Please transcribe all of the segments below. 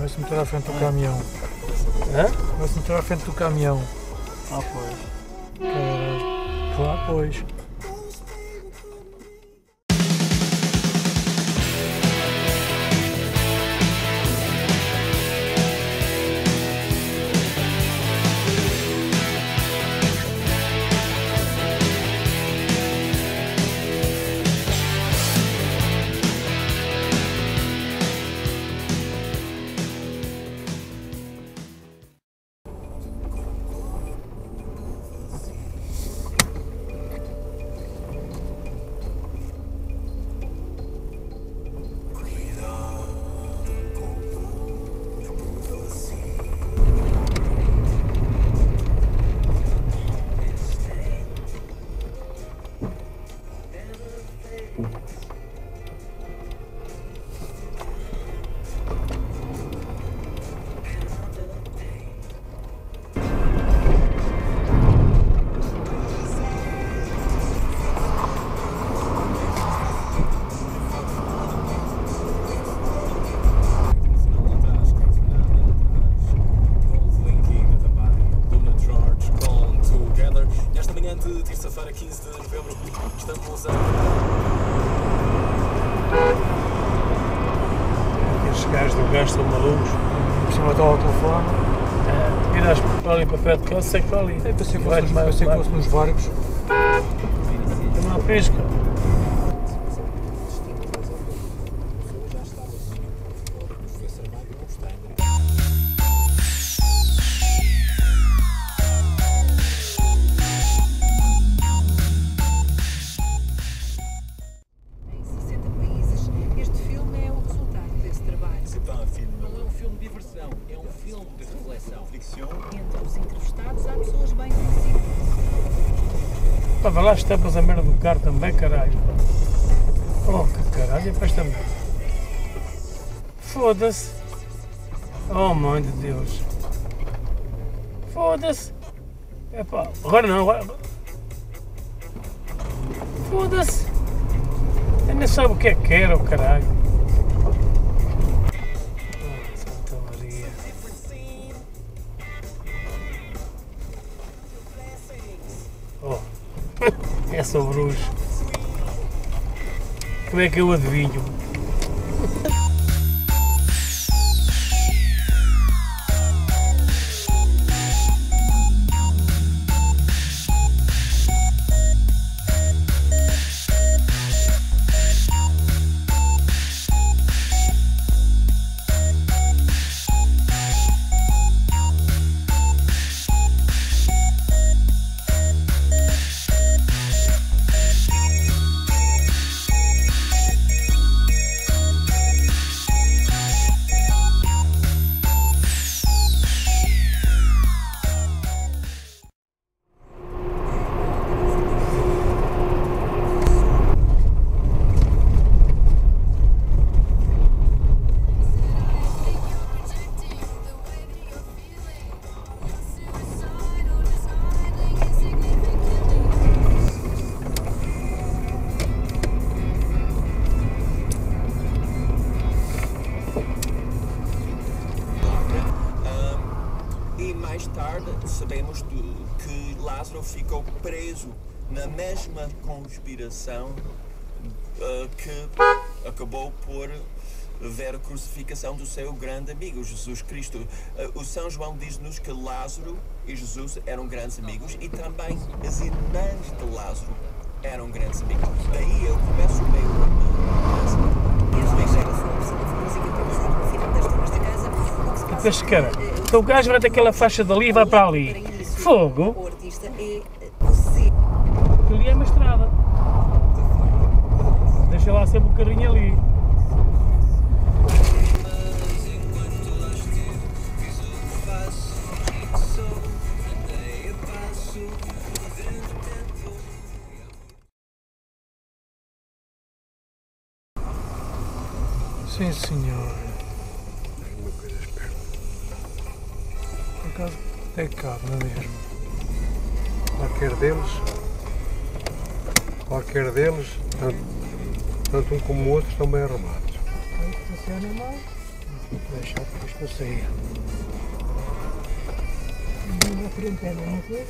Vai-se meter à frente do caminhão. Hã? Vai-se meter à frente do caminhão. Ah, pois. Caralho. Claro, pois. Malucos. Por cima está o telefone. É, viras para ali para perto de casa, sei que para ali. Eu pensei que vai, pensei que fosse nos barcos. Não há pesca. Filme de reflexão. Entre os entrevistados há pessoas bem conhecidas. Vai lá estampas a merda do carro também, caralho. Oh, que caralho, para esta merda. Foda-se. Oh, mãe de Deus. Foda-se. Epá, agora não, agora. Foda-se. Ainda sabe o que é que quer, o caralho. É sobre os. Como é que eu adivinho? Lázaro ficou preso na mesma conspiração ah, que acabou por ver a crucificação do seu grande amigo, Jesus Cristo. Ah, o São João diz-nos que Lázaro e Jesus eram grandes amigos e também as irmãs de Lázaro eram grandes amigos. Daí eu começo meio a Que pensa que era? Então o gajo vai daquela faixa dali e vai para ali. Fogo? O artista é você. Ali é uma estrada. Deixa lá sempre o carrinho ali. Sim, senhor. Uma coisa esperta. Por acaso, até cabe, não é mesmo? Qualquer deles, qualquer deles, tanto, tanto um como o outro, estão bem arrumados. Funciona mal. Vou deixar depois para sair. Na frente é a mesma coisa.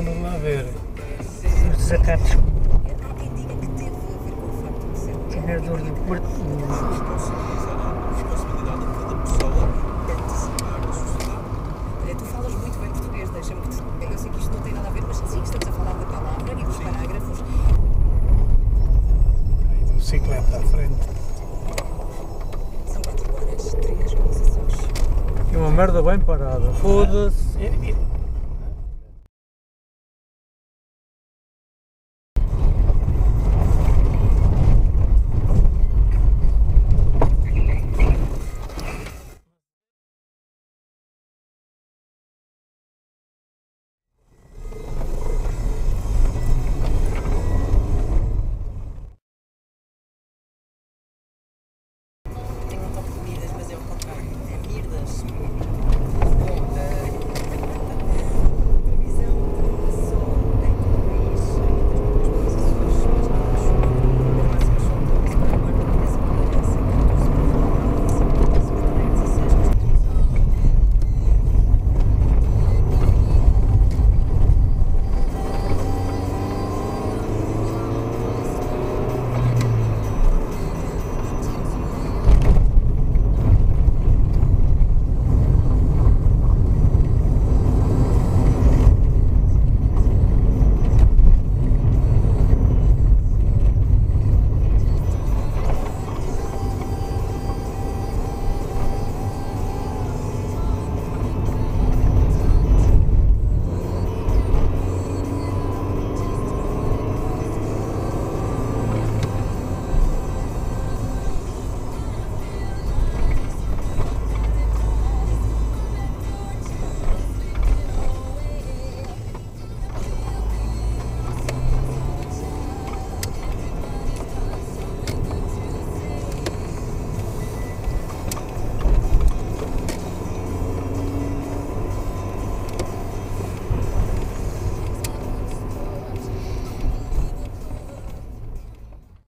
De lá ver. Os desacatos. Há quem diga que teve a ver com o facto de ser do Porto. Responsabilizar a responsabilidade de cada pessoa participar da sociedade. Olha, tu falas muito bem português, deixa-me que te... Eu sei que isto não tem nada a ver, mas sim, estamos a falar da palavra e dos parágrafos. Bicicleta à frente. São 4 horas, 3 com 16. E uma merda bem parada. Foda-se. E- e-